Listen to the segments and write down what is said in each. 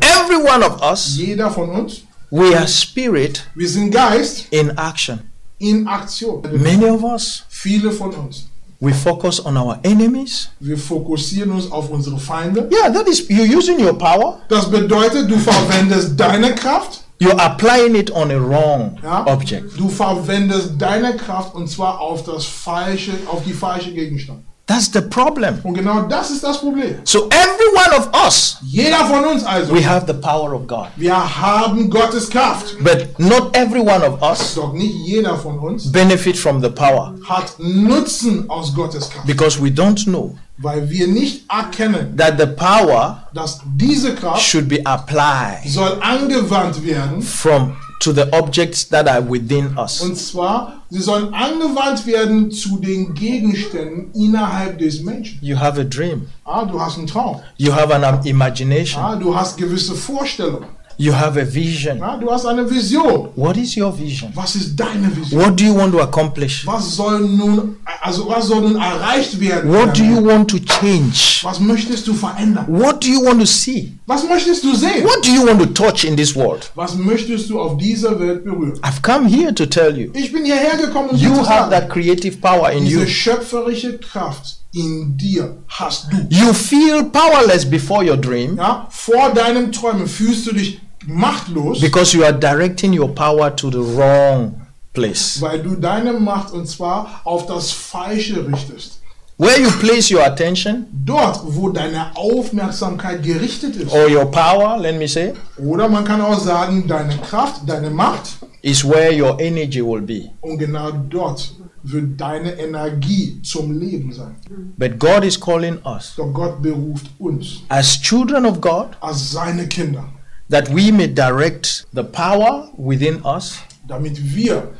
Every one of us, Jeder von uns, we are spirit wir sind Geist in action. in Aktion. Many of us, Viele von uns. we focus on our enemies. Wir fokussieren uns auf unsere Feinde. Yeah, that is you using your power. Das bedeutet, du verwendest deine Kraft. You're applying it on a wrong Ja? object. Du verwendest deine Kraft und zwar auf das falsche, auf die falsche Gegenstand. That's the problem. Und genau das ist das Problem. So every one of us, Jeder von uns also. we have the power of God. Wir haben Gottes Kraft. But not every one of us Doch nicht jeder von uns benefit from the power hat Nutzen aus Gottes Kraft. because we don't know Weil wir nicht erkennen, that the power dass diese Kraft should be applied soll angewandt werden. from to the objects that are within us. Und zwar, sie sollen angewandt werden zu den Gegenständen innerhalb des Menschen. You have a dream. Ah, du hast einen Traum. You have an imagination. Ah, du hast gewisse Vorstellungen. You have a vision. Ah, du hast eine Vision. What is your vision? Was ist deine Vision? What do you want to accomplish? Was soll nun, also was soll nun erreicht werden? What do you want to change? Was möchtest du verändern? What do you want to see? Was möchtest du sehen? What do you want to touch in this world? Was möchtest du auf dieser Welt berühren? I've come here to tell you. Ich bin hierher gekommen, um dir You zu have sagen, that creative power in diese you. schöpferische Kraft in dir hast du. You feel powerless before your dream Ja, vor deinem Träumen fühlst du dich machtlos, because you are directing your power to the wrong place. weil du deine Macht und zwar auf das Falsche richtest. Where you place your attention Dort, wo deine Aufmerksamkeit gerichtet ist. or your power, let me say, Oder man kann auch sagen, deine Kraft, deine Macht. is where your energy will be. Und genau dort wird deine Energie zum Leben sein. But God is calling us Doch Gott beruft uns as children of God als seine Kinder, that we may direct the power within us damit wir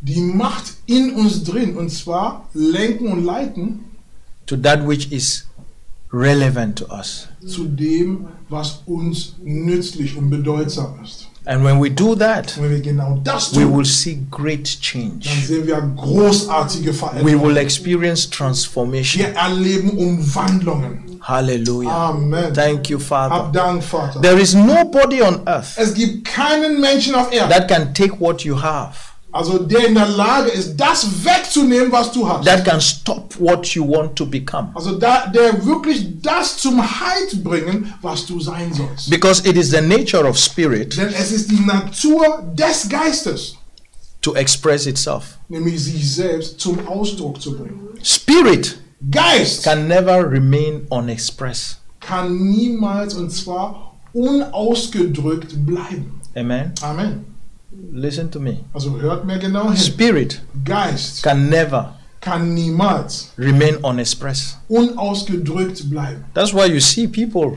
die Macht in uns drin, und zwar lenken und leiten, to that which is relevant to us. zu dem, was uns nützlich und bedeutsam ist. And when we do that, Und genau das we will see great change. sehen wir großartige We will experience transformation. Wir erleben Umwandlungen. Hallelujah. Amen. Thank you, Father. Hab Dank, Vater. There is nobody on earth Es gibt keinen Menschen auf Erden, that can take what you have, also der in der Lage ist, das wegzunehmen, was du hast. that can stop what you want to become. Also da, der wirklich das zum Halt bringen, was du sein sollst. Because it is the nature of spirit Denn es ist die Natur des Geistes, to express itself. nämlich sich selbst zum Ausdruck zu bringen. Spirit Geist can never remain unexpressed. kann niemals und zwar unausgedrückt bleiben. Amen. Amen. Listen to me. Also hört mir genau hin. Spirit Geist can never kann niemals remain unexpressed. unausgedrückt bleiben. That's why you see people,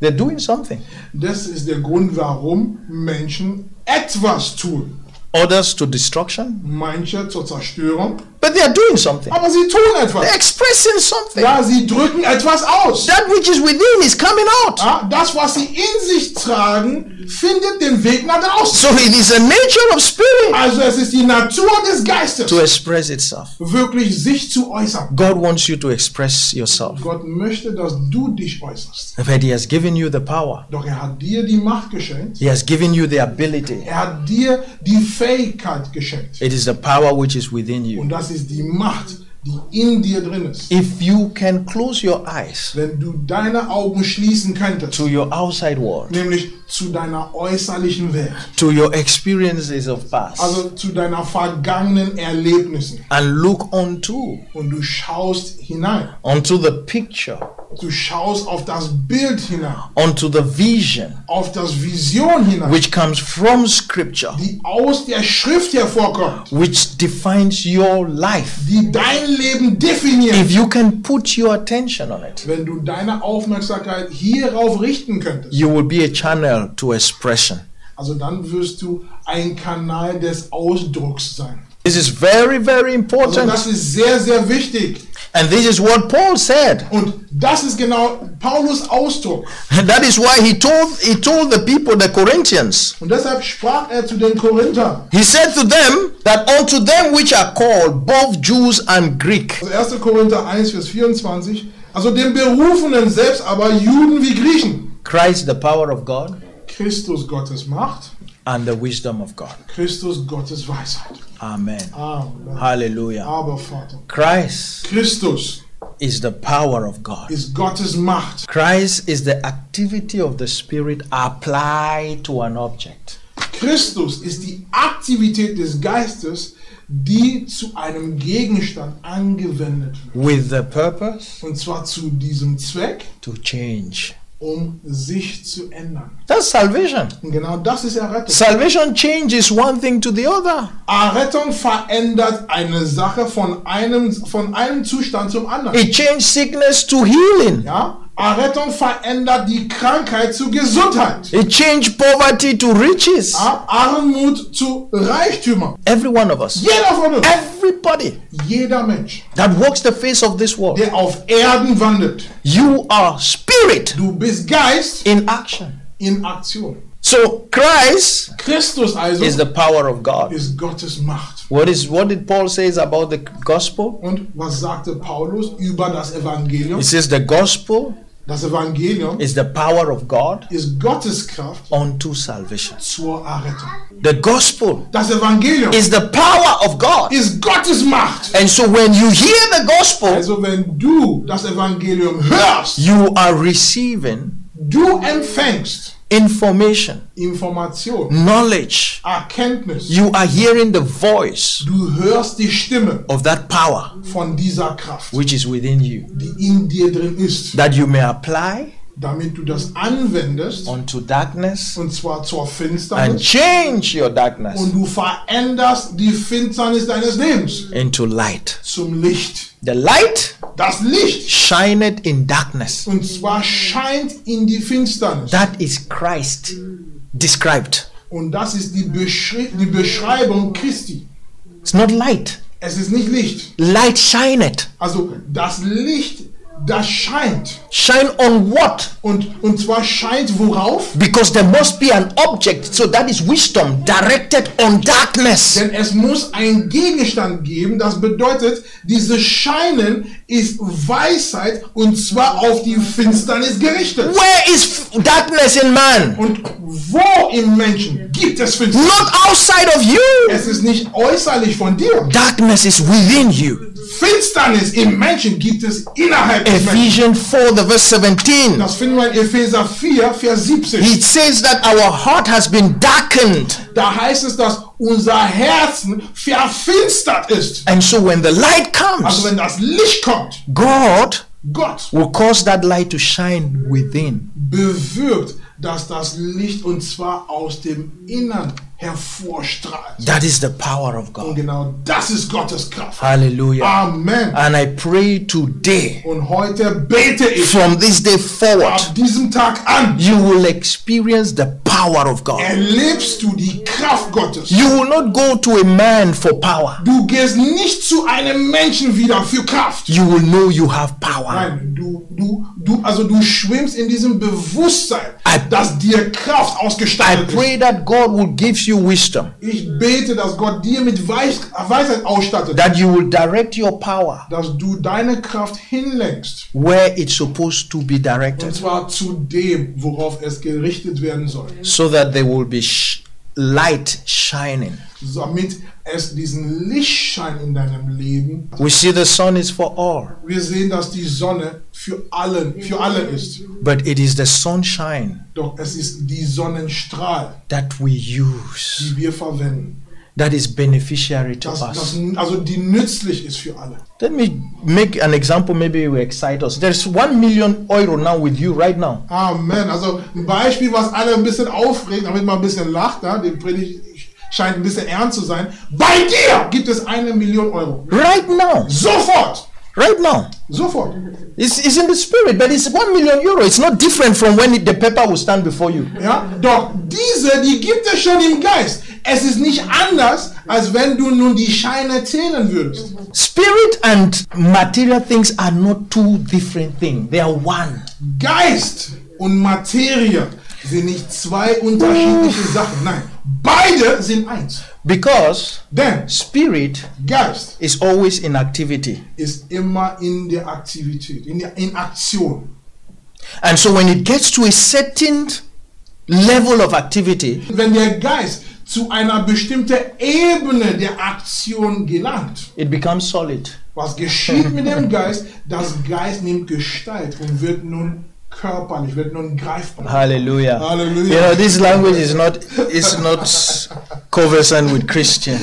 they're doing something. Das ist der Grund, warum Menschen etwas tun. Others to destruction, Manche zur Zerstörung, but they are doing something. aber sie tun etwas. They're expressing something. Ja, sie drücken etwas aus. That which is within is coming out. Ja, das, was sie in sich tragen, findet den Weg nach draußen. So it is a nature of spirit Also es ist die Natur des Geistes, to express itself. wirklich sich zu äußern. God wants you to express yourself. Gott möchte, dass du dich äußerst. But He has given you the power. Doch er hat dir die Macht geschenkt. He has given you the ability. Er hat dir die Fähigkeit geschenkt. It is the power which is within you. Und das ist die Macht, die in dir drin ist. If you can close your eyes Wenn du deine Augen schließen könntest, to your outside world, nämlich zu deiner äußerlichen Welt, to your experiences of past, also zu deiner vergangenen Erlebnissen, and look onto und du schaust hinein, onto the picture, du schaust auf das Bild hinein, onto the vision auf das Vision hinein, which comes from scripture, die aus der Schrift hervorkommt, which defines your life. die dein Leben definiert. If you can put your attention on it, Wenn du deine Aufmerksamkeit hierauf richten könntest, you will be a channel to expression. also dann wirst du ein Kanal des Ausdrucks sein. This is very, very Also important. das ist sehr, sehr wichtig. And this is what Paul said. Und das ist genau Paulus Ausdruck. And that is why he told he told the people, the Corinthians, Und deshalb sprach er zu den Korinthern. he said to them that unto them which are called both Jews and Greek, Also 1. Korinther 1, Vers 24. Also den Berufenen selbst aber Juden wie Griechen. Christ, the power of God, Christus Gottes Macht, and the wisdom of God. Christus Gottes Weisheit. Amen. Amen. Hallelujah. Aber Vater, Christ Christus is the power of God. Is Gottes Macht. Christ is the activity of the Spirit applied to an object. Christus ist die Aktivität des Geistes, die zu einem Gegenstand angewendet wird. with the purpose Und zwar zu diesem Zweck, to change. Um sich zu ändern. That's salvation. Und genau das ist Errettung. Salvation changes one thing to the other. Errettung verändert eine Sache von einem, von einem Zustand zum anderen. It changes sickness to healing. Ja? Errettung verändert die Krankheit zu Gesundheit. It changes poverty to riches. Armut zu Reichtümer. Every one of us. Jeder von uns, Everybody jeder Mensch, that walks the face of this world. der auf Erden wandelt. You are spirit Du bist Geist in action. in Aktion. So Christ Christus also is the power of God. ist Gottes Macht. What is what did Paul says about the gospel? Und was sagte Paulus über das Evangelium? He says the gospel Das Evangelium is the power of God ist Gottes Kraft unto salvation. zur Errettung. The gospel Das Evangelium is the power of God. ist Gottes Macht. And so when you hear the gospel, Also wenn du das Evangelium hörst, you are receiving du empfängst information, Information, knowledge. Erkenntnis. You are hearing the voice Du hörst die Stimme of that power von dieser Kraft, which is within you die in dir drin ist, that you may apply damit du das anwendest, unto darkness und zwar zur and Finsternis, change your darkness und du veränderst die Finsternis deines Lebens into light. zum Licht. The light Das Licht, shineth in darkness. und zwar scheint in die Finsternis. That is Christ described. Und das ist die, Beschri die Beschreibung Christi. It's not light. Es ist nicht Licht. Light shineth. Also das Licht, das scheint. Shine on what? Und, und zwar scheint worauf? Because there must be an object. So that is wisdom directed on darkness. Denn es muss einen Gegenstand geben. Das bedeutet, dieses Scheinen ist Weisheit und zwar auf die Finsternis gerichtet. Where is darkness in man? Und wo im Menschen gibt es Finsternis? Not outside of you. Es ist nicht äußerlich von dir. Darkness is within you. Finsternis im Menschen gibt es innerhalb. Ephesians 4, the verse 17. Das finden wir in Epheser 4, Vers 17. It says that our heart has been darkened. Da heißt es, dass unser Herzen verfinstert ist. And so when the light Also comes, wenn das Licht kommt, God Gott will cause that light to shine within. bewirkt, dass das Licht und zwar aus dem Innern hervorstrahlt. That is the power of Und God. genau das ist Gottes Kraft. Hallelujah. Amen. And I pray today, Und heute bete ich from this day forward, ab diesem Tag an, you will experience the power of God. erlebst du die Kraft Gottes. You will not go to a man for power. Du gehst nicht zu einem Menschen wieder für Kraft. You will know you have power. Nein, du, du, du, also du schwimmst in diesem Bewusstsein, I- dass dir Kraft I ausgestattet ist. pray that God will give you wisdom, Ich bete, dass Gott dir mit Weis Weisheit ausstattet, that you will direct your power dass du deine Kraft hinlenkst. where it's supposed to be Und directed, zwar zu dem, worauf es gerichtet werden soll. so that there will be light shining. Damit es diesen Lichtschein in deinem Leben. We see the sun is for all, Wir sehen, dass die Sonne für allen, für alle ist. but it is the sunshine Doch es ist die Sonnenstrahl, that we use die wir verwenden. That is beneficiary to Das, das, us. also die nützlich ist für alle. Let me make an example, maybe it will excite us. There's one million euro now with you right now. Amen. Also ein Beispiel, was alle ein bisschen aufregt, damit man ein bisschen lacht, ja, die Predigt scheint ein bisschen ernst zu sein. Bei dir gibt es eine Million Euro. Right now. Sofort. Right now. Sofort. It's, it's in the spirit, but it's one million euro. It's not different from when it, the paper will stand before you. Ja, doch diese, die gibt es schon im Geist. Es ist nicht anders, als wenn du nun die Scheine zählen würdest. Spirit and material things are not two different things. They are one. Geist und Materie sind nicht zwei unterschiedliche Sachen. Nein, beide sind eins. Because then spirit Geist is always in activity. ist immer in der Aktivität, in, der, in Aktion. And so when it gets to a certain level of activity, Wenn der Geist zu einer bestimmten Ebene der Aktion gelangt, it becomes solid. was geschieht mit dem Geist? Das Geist nimmt Gestalt und wird nun körperlich, wird nun greifbar. Hallelujah. Hallelujah. You know, this language is not is not conversant with Christian.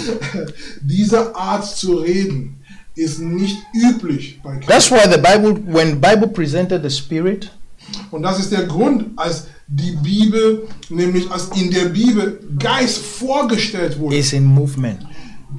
Diese Art zu reden ist nicht üblich bei Christen. That's why the Bible, when Bible presented the Spirit, Und das ist der Grund, als die Bibel, nämlich als in der Bibel Geist vorgestellt wurde. is in movement,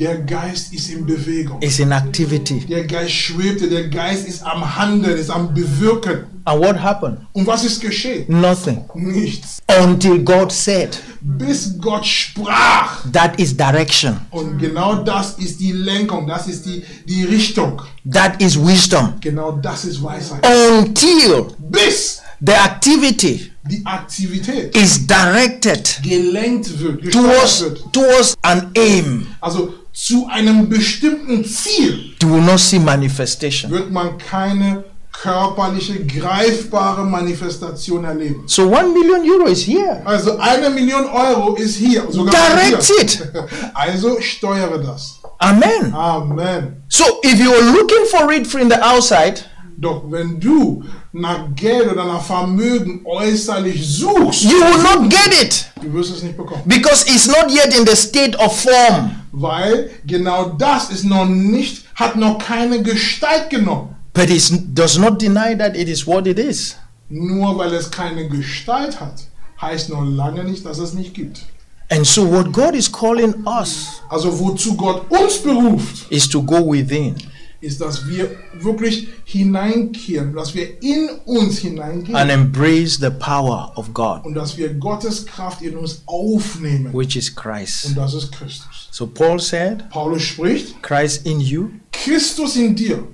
Der Geist ist in Bewegung. is in activity. Der Geist schwebte, der Geist ist am Handeln, ist am Bewirken. And what happened? Und was ist geschehen? Nothing. Nichts. Until God said, Bis Gott sprach. that is direction. Und genau das ist die Lenkung, das ist die, die Richtung. That is wisdom. Genau das ist Weisheit. Until Bis the activity die Aktivität is directed gelenkt wird, towards wird. towards an aim, Also zu einem bestimmten Ziel you will not see manifestation. wird man keine körperliche, greifbare Manifestation erleben. So one million euro is here. Also eine Million Euro ist hier. Sogar Direct hier. it. Also steuere das. Amen. Amen. So if you are looking for it from the outside, Doch wenn du nach Geld oder nach Vermögen äußerlich suchst, you will not get it du wirst es nicht bekommen. because it's not yet in the state of form. Weil genau das ist noch nicht, hat noch keine Gestalt genommen. But it does not deny that it is what it is. Nur weil es keine Gestalt hat, heißt noch lange nicht, dass es nicht gibt. And so what God is calling us Also wozu Gott uns beruft, is to go within ist, dass wir wirklich hineinkehren, dass wir in uns hineingehen and embrace the power of God, und dass wir Gottes Kraft in uns aufnehmen. which is Und Christ. das ist Christus. So Paul said, Paulus spricht, Christ in you, Christus in dir,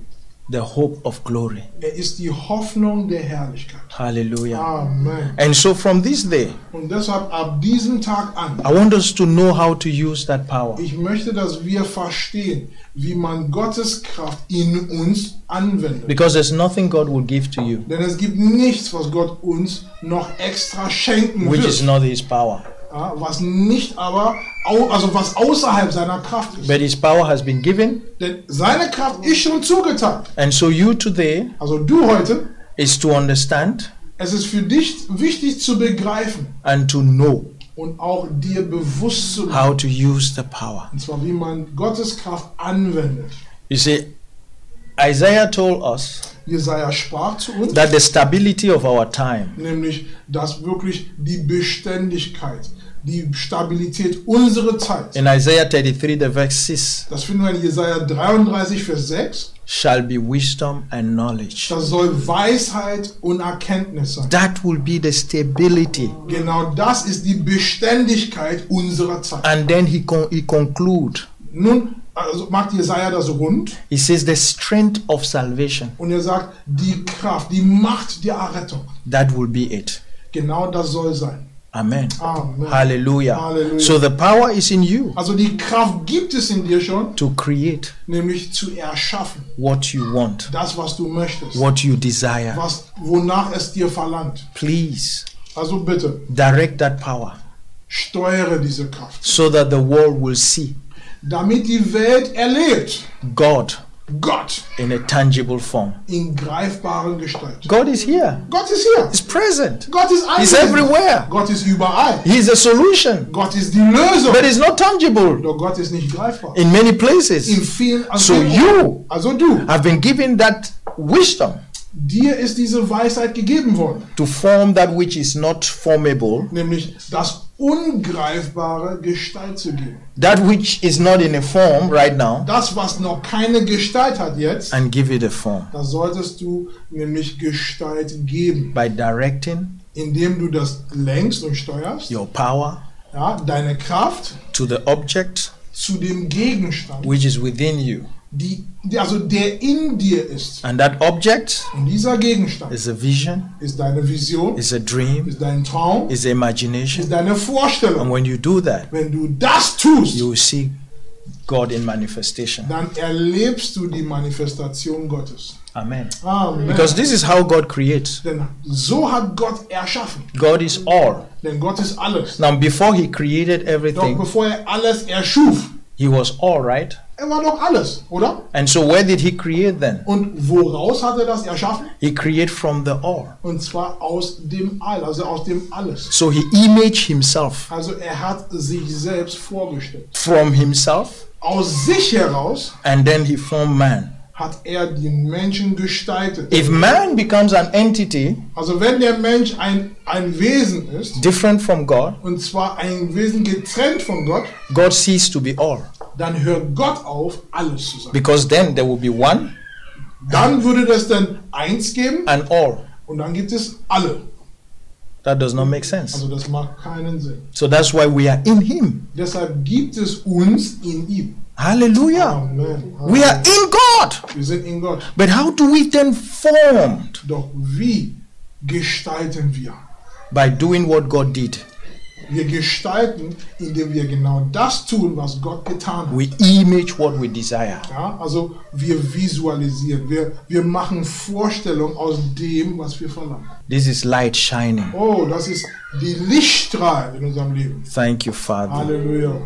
the hope of glory. er ist die Hoffnung der Herrlichkeit. Hallelujah. Amen. And so from this day, Und deshalb ab diesem Tag an, I want us to know how to use that power. ich möchte, dass wir verstehen, wie man Gottes Kraft in uns anwendet. Because there's nothing God will give to you Denn es gibt nichts, was Gott uns noch extra schenken which is wird, not His power. ja, was nicht aber, also was außerhalb seiner Kraft ist. But His power has been given. Denn seine Kraft ist schon zugeteilt. And so you today Also du heute, is to understand es ist für dich wichtig zu begreifen and to know und auch dir bewusst zu how machen, to use the power. und zwar wie man Gottes Kraft anwendet. You see, Isaiah told us Jesaja sprach zu uns, that the stability of our time nämlich, dass wirklich die Beständigkeit, die Stabilität unserer Zeit, in Isaiah 33, the verse 6, das finden wir in Jesaja 33, Vers 6, shall be wisdom and knowledge. das soll Weisheit und Erkenntnis sein. That will be the stability. Genau das ist die Beständigkeit unserer Zeit. And then he, con- he conclude. Nun, also macht Jesaja das rund He says the strength of salvation. und er sagt, die Kraft, die Macht der Errettung. That will be it. Genau das soll sein. Amen. Amen. Hallelujah. Hallelujah. So the power is in you Also die Kraft gibt es in dir schon, to create nämlich zu erschaffen. what you want, Das, was du möchtest. what you desire. Was, wonach es dir verlangt. Please Also bitte, direct that power steuere diese Kraft. so that the world will see Damit die Welt erlebt, God Gott in a tangible form. in greifbaren Gestalt. God is here. Gott ist hier. He's present. Gott ist He's everywhere. Gott ist überall. He's a solution. Gott ist die Lösung. But it's not tangible Doch Gott ist nicht greifbar. in many In places. vielen an So you-. Also du, I've been given that wisdom dir ist diese Weisheit gegeben worden. to form that which is not formable, Nämlich das Ungreifbare Gestalt zu geben. that which is not in a form right now, Das, was noch keine Gestalt hat jetzt, and give it a form das solltest du nämlich Gestalt geben. by directing Indem du das lenkst und steuerst, your power ja, deine Kraft to the object zu dem Gegenstand, which is within you. Die, die, also der in dir ist. And that object Und dieser Gegenstand is a vision, ist deine Vision, is a dream, ist dein Traum, is imagination. ist deine And Vorstellung. when you do that, Wenn du das tust, you will see God in manifestation. dann erlebst du die Manifestation Gottes. Amen. Amen. Because this is how God creates. Denn so hat Gott erschaffen. God is all. Denn Gott ist alles. Now, before He created Doch everything, bevor er alles erschuf, He was all, right? Er war doch alles, oder? And so, where did He create then? Und woraus hat er das erschaffen? He created from the all. Und zwar aus dem All, also aus dem Alles. So, He imaged Himself Also er hat sich selbst vorgestellt. from Himself, Aus sich heraus and then He formed man. hat er den Menschen gestaltet. If man becomes an entity Also wenn der Mensch ein, ein Wesen ist, different from God, und zwar ein Wesen getrennt von Gott, God ceased to be all. Dann hört Gott auf, alles zu sein. Because then there will be one Dann würde das dann eins geben and all. und dann gibt es alle. That does not make sense. Also das macht keinen Sinn. So that's why we are in Him. Deshalb gibt es uns in ihm. Hallelujah. Amen. We are in God. Wir sind in Gott. But how do we then form? Doch wie gestalten wir? By doing what God did. Wir gestalten, indem wir genau das tun, was Gott getan hat. We image what we desire. Ja, also wir visualisieren, wir, wir machen Vorstellungen aus dem, was wir verlangen. This is light shining. Oh, das ist die Lichtstrahl in unserem Leben. Thank you, Father. Halleluja.